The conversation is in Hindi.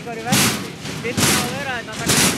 ykkur í vest, byrna á öraðina,